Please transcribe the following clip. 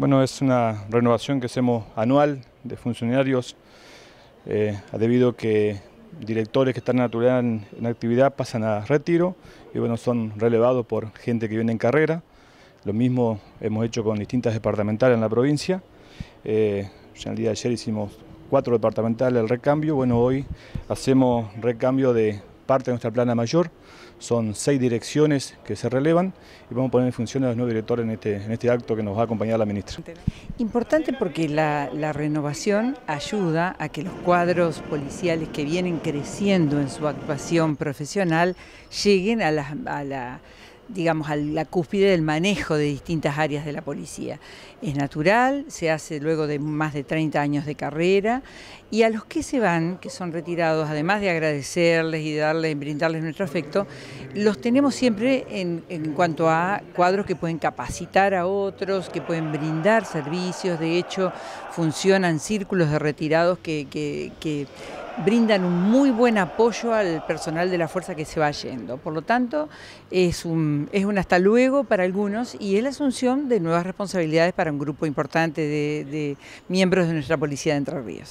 Bueno, es una renovación que hacemos anual de funcionarios, eh, debido a que directores que están en, en actividad pasan a retiro y bueno, son relevados por gente que viene en carrera. Lo mismo hemos hecho con distintas departamentales en la provincia. Eh, ya el día de ayer hicimos cuatro departamentales el recambio. Bueno, hoy hacemos recambio de parte de nuestra plana mayor. Son seis direcciones que se relevan y vamos a poner en función a los nuevos directores en este, en este acto que nos va a acompañar la ministra. Importante porque la, renovación ayuda a que los cuadros policiales que vienen creciendo en su actuación profesional lleguen a la digamos, a la cúspide del manejo de distintas áreas de la policía. Es natural, se hace luego de más de 30 años de carrera y a los que se van, que son retirados, además de agradecerles y darles, brindarles nuestro afecto, los tenemos siempre en, cuanto a cuadros que pueden capacitar a otros, que pueden brindar servicios, de hecho funcionan círculos de retirados que, que brindan un muy buen apoyo al personal de la fuerza que se va yendo. Por lo tanto, es un, es un hasta luego para algunos y es la asunción de nuevas responsabilidades para un grupo importante de, de miembros de nuestra Policía de Entre Ríos.